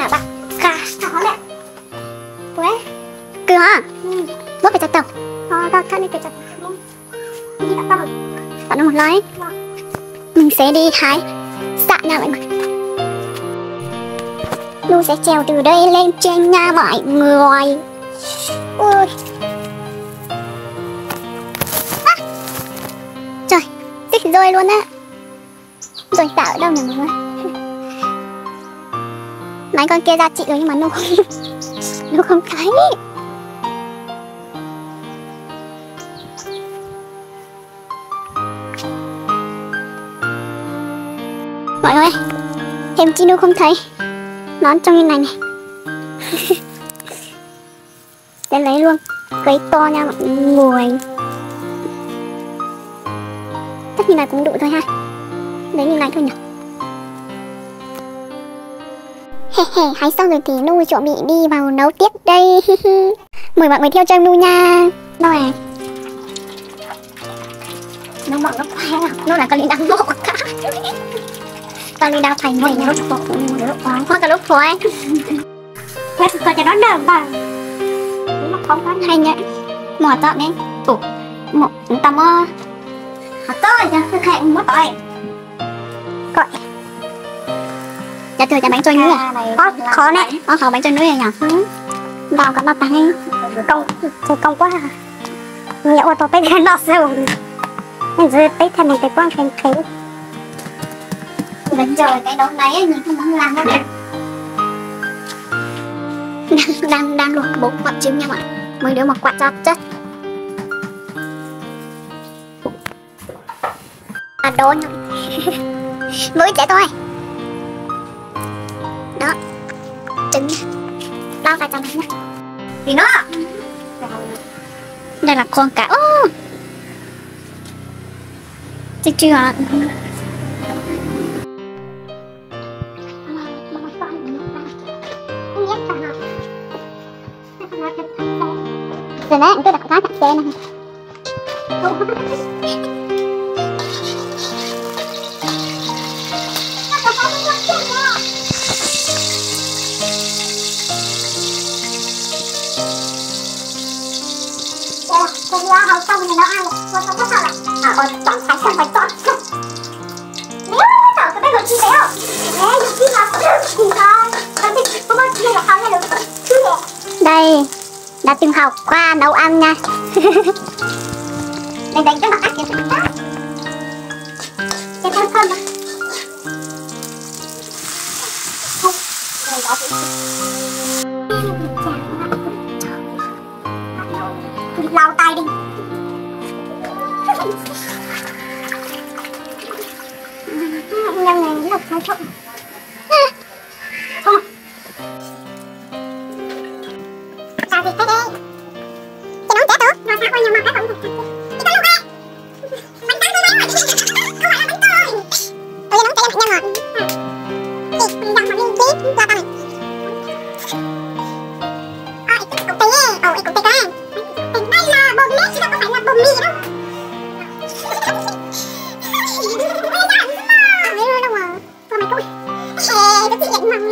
là bạn? Ừ. Bố phải chặt tàu. Ờ đó thân đi cái chặt luôn đi đặt tao Bạn nó một nói Mình sẽ đi hái Sạn nha mọi người Lu sẽ trèo từ đây lên trên nha mọi người. Ui. À. Trời Thích rơi luôn á. Rồi tạo ở đâu nhỉ mọi người Mấy con kia ra chị rồi nhưng mà nó không Nó không thấy. Mọi người Thêm chi nữa không thấy. Nó trong như này này. Để lấy luôn Cây to nha mọi người. Tất như này cũng đủ thôi ha. Lấy như này thôi nhỉ? He hãy xong rồi thì Nu chuẩn bị đi vào nấu tiếp đây. Mời mọi người theo chân Nu nha. Đâu à? Nó bọn nó khoe Nó là con đi đăng bộ cả Con đi đăng thành người lúc bộ Lúc khoái quá, cả lúc khoái Thế thì coi cho nó đỡ bằng. Nhưng mà không có Hay nhỉ? Mỏ tọa đấy Ủa Một tầm ơ Hả tôi nha Thực hiện mất tội Gọi. Dạ thưa chả bánh trôi à? Có khó đấy. Có khó bánh trôi à nhỉ Đào cả bắp bánh. Công công quá Nhậu ô tô bếch lên nó rồi Nên rồi bếch thêm mình cái quang khen khí Vẫn chờ cái đống đấy nhìn không muốn làm đâu đang đang đang luộc bốn quả trứng nha mọi người. Mới đứa một quả cho chất à đố nhá mới trẻ thôi đó. Trứng bao vài trăm nhá Thì nó. Đây là con cá. Ô. Chưa chưa rồi đấy tôi đặt cá chặt xe này Tôi ra xong thì nó ăn Tôi không có sao À ôi chọn phải xong phải chọn Nếu tôi biết được chi tế không Nếu được chi mà thôi là không nghe được Chứ đây, đã từng học qua nấu ăn nha. Đây đây cái mặt ác kìa Cái thơm thơm lau tay đi. Nhân này rất là không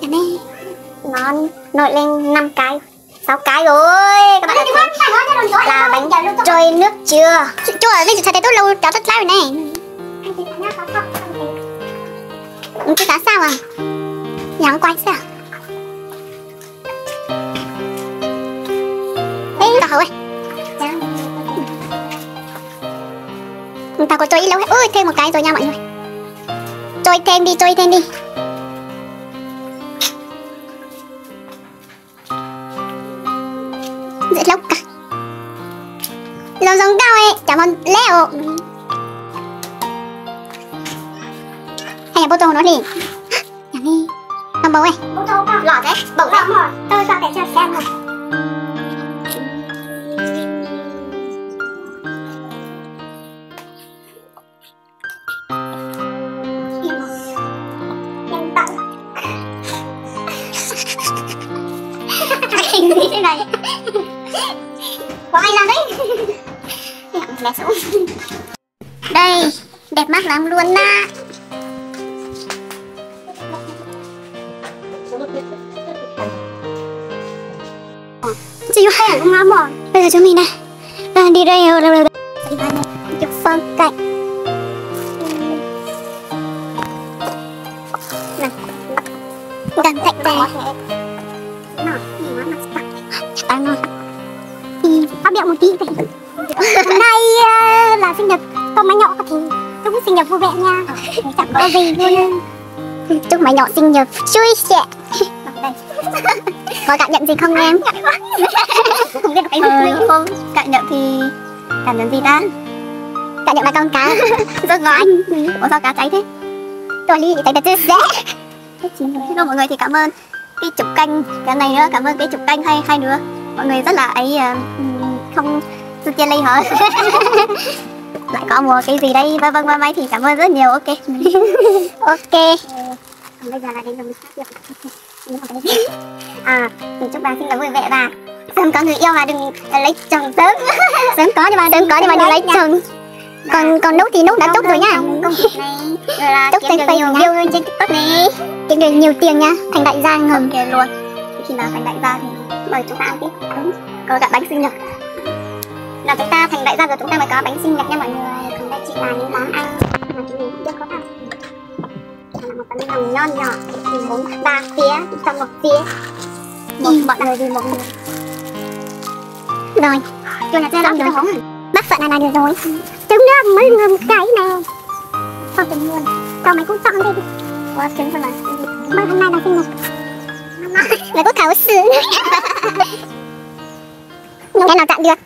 Dạ nè nó nổi lên 5 cái. 6 cái rồi. Các bạn thấy là bánh trôi nước chưa? Chưa ở đây chỉ thấy tốt lâu cháu rất lâu rồi này cái cá sao à? Nhắn quay sao? Ê, tao ơi. Tao có trôi ít lâu hết. Ui, thêm một cái rồi nha mọi người. Trôi thêm đi, trôi thêm đi Cao ấy, cảm ơn Leo Hay là bố tô nó đi Nhắm đi Tao không bầu ấy. Bầu đâu con lọ thế bầu thế rồi. Tôi cho để cho xem rồi Em tặng hình gì thế này có ai làm đấy? Lẹ xuống. Đây, đẹp mắt lắm luôn na chị hay à không lắm rồi bây giờ chúng mình nè Đang đi đây rồi rồi chụp phong cảnh này. Cẩn thận đây. Phát biểu một tí về Hôm nay ờ, là sinh nhật con máy nhỏ thì chúc sinh nhật vui vẻ nha. Chẳng có gì luôn. Chúc máy nhỏ sinh nhật vui vẻ. Có cảm nhận gì không em? không biết cái Ờ, không, cảm nhận thì cảm nhận gì ta? Cảm nhận là con cá. Rất ngon. Ủa sao cá cháy thế? Tôi ly thấy thật dễ. Hello mọi người thì cảm ơn cái chụp canh. Cái này nữa, cảm ơn cái chụp canh hay hay nữa. Mọi người rất là ấy ừm, không su chia ly hả? Lại có mua cái gì đây? Vâng vâng vâng mấy thì cảm ơn rất nhiều. Ok. Ok Còn bây giờ là đến mình phát biểu À, thì chúc bà sinh nhật vui vẻ và sớm có người yêu và đừng lấy chồng sớm Sớm có nhưng mà sớm có nhưng mà đừng lấy chồng còn còn nút thì nút đã chúc rồi nha chúc được nhiều hơn trên tiktok này kiếm được nhiều tiền nha thành đại gia ngầm Ok luôn. Khi nào thành đại gia thì mời chúng ta ăn tiếp. Có cả bánh sinh nhật. Là chúng ta thành đại gia rồi chúng ta mới có bánh sinh nhật nha mọi người. Còn đây chỉ là những món ăn mà chúng mình chưa có Đây là một tấm lòng nho nhỏ thì bốn ba phía trong một phía. Một mọi người vì một người. Rồi là chơi xong lắm rồi. rồi bác phận là là được rồi. Trứng nữa mới ngâm cái này. Sao tình luôn. Sao mày cũng chọn đi. Quá trứng thôi mà. Hôm nay là sinh nhật. Lại có khảo sử cái nào chặn được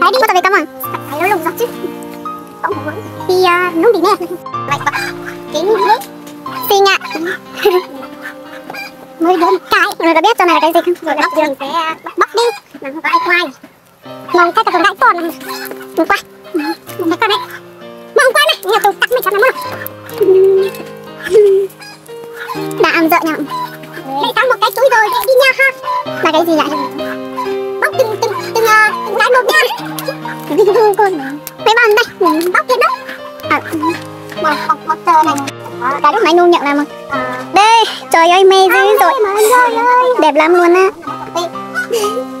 Đấy đi có tao về cắm à phải nó lùng giọt chứ. Không có vẫn thì uh, nấu đi nè. Vậy có cái gì hết xin ạ mới đến một cái. Rồi có biết cho này là cái gì không? Rồi bóc đường sẽ bóc đi. Là không có ai quay mong cái tao đại con. Này Đúng quá nha con mấy bàn đây bóc hết đó à, một một một tờ này. Cái lúc nãy nu nhận là mà. À, đây trời ơi mê dữ rồi. đẹp lắm luôn á.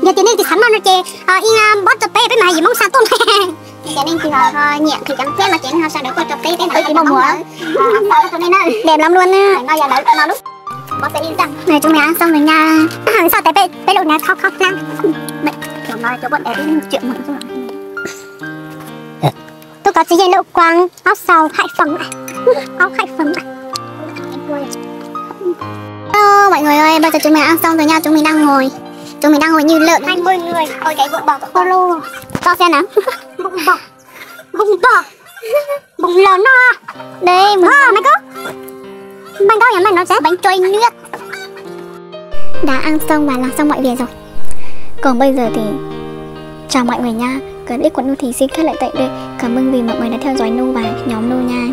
Giờ tiền đi thì sắm nó chè à in bót tập với mày gì mong sao tôn cho nên thì họ họ nhẹ thì chẳng thế mà chuyện sao được có chụp cái cái Ôi, chị mong muốn. sao cho nên đẹp lắm luôn á. Bây giờ đợi nó lúc. Bót sẽ đi rằng này chúng mình ăn xong rồi nha. Sao bây bây lúc này khóc khóc lắm Kiểu nói cho bọn bé biết chuyện mà chứ. Chỉ dạy lộ quang áo sầu hải phẩm áo hải phẩm Hello mọi người ơi, bây giờ chúng mình ăn xong rồi nha, chúng mình đang ngồi. Chúng mình đang ngồi như lợn. 20 người. Ôi cái bụng của follow To xem nào. Bụng bò bụng bò bụng lớn nó. Đây, mình à mày có mày có nhà mày nó sẽ bánh trôi nước. Đã ăn xong và làm xong mọi việc rồi. Còn bây giờ thì Chào mọi người nha Clip của nô thì xin khép lại tại đây. Cảm ơn vì mọi người đã theo dõi nô và nhóm nô nha.